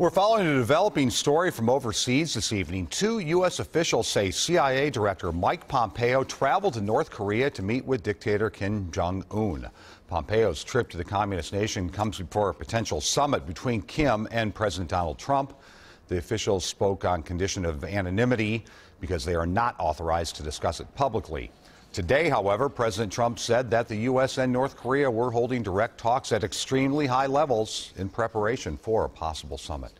We're following a developing story from overseas this evening. Two U.S. officials say CIA Director Mike Pompeo traveled to North Korea to meet with dictator Kim Jong un. Pompeo's trip to the communist nation comes before a potential summit between Kim and President Donald Trump. The officials spoke on condition of anonymity because they are not authorized to discuss it publicly. Today, however, President Trump said that the U.S. and North Korea were holding direct talks at extremely high levels in preparation for a possible summit.